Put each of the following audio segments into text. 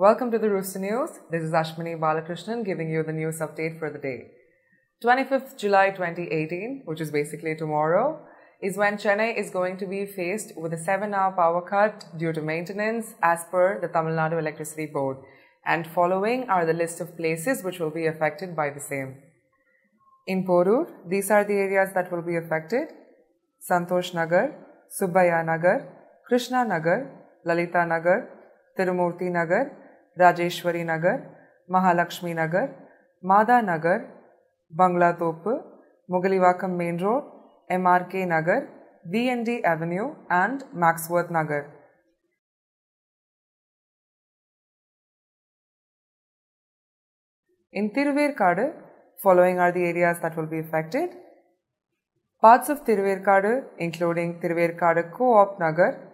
Welcome to the Rooster News. This is Ashwini Balakrishnan giving you the news update for the day. 25th July 2018, which is basically tomorrow, is when Chennai is going to be faced with a 7 hour power cut due to maintenance as per the Tamil Nadu Electricity Board. And following are the list of places which will be affected by the same. In Porur, these are the areas that will be affected Santosh Nagar, Subbaya Nagar, Krishna Nagar, Lalita Nagar, Tirumurti Nagar, Rajeshwari Nagar, Mahalakshmi Nagar, Madha Nagar, Bangla Thoppu, Mugalivakkam Main Road, MRK Nagar, BND Avenue and Maxworth Nagar. In Thiruverkadu, following are the areas that will be affected. Parts of Thiruverkadu, including Thiruverkadu Co-op Nagar,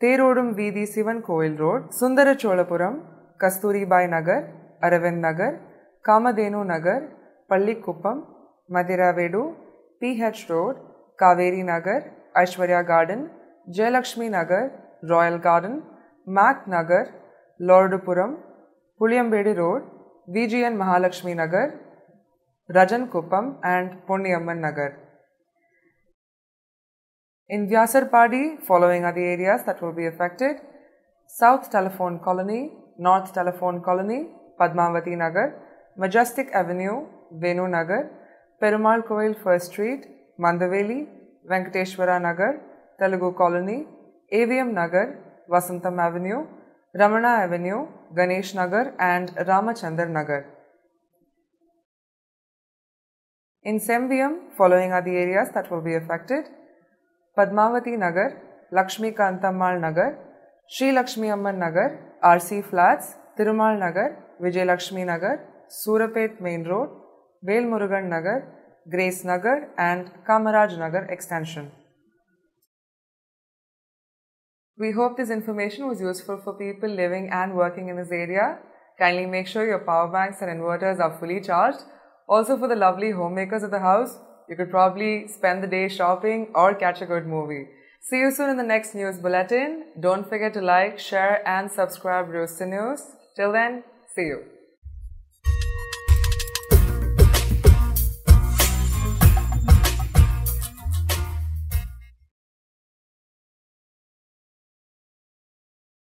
தேரோடும் வீதி சிவன் கோயில் road Sundarachozhapuram Kasturibai Nagar Aravind Nagar Kamadhenu Nagar Pallikuppam Madhiravedu PH road Kaveri Nagar Aishwarya garden Jayalakshmi Nagar royal garden make Nagar Lordupuram Puliyambedu road VGN Mahalakshmi Nagar Rajankuppam and Ponniamman Nagar. In Vyasarpadi, following are the areas that will be affected. South Telephone Colony, North Telephone Colony, Padmavati Nagar, Majestic Avenue, Venu Nagar, Perumal Koil First Street, Mandaveli, Venkateshwara Nagar, Telugu Colony, AVM Nagar, Vasantam Avenue, Ramana Avenue, Ganesh Nagar and Ramachandar Nagar. In Sembium, following are the areas that will be affected. Padmavati Nagar, Lakshmi Kantammal Nagar, Sri Lakshmi Amman Nagar, RC Flats, Tirumal Nagar, Vijay Lakshmi Nagar, Surapet Main Road, Vel Murugan Nagar, Grace Nagar and Kamaraj Nagar Extension. We hope this information was useful for people living and working in this area. Kindly make sure your power banks and inverters are fully charged. Also for the lovely homemakers of the house, you could probably spend the day shopping or catch a good movie. See you soon in the next news bulletin. Don't forget to like, share and subscribe Rooster News. Till then, see you.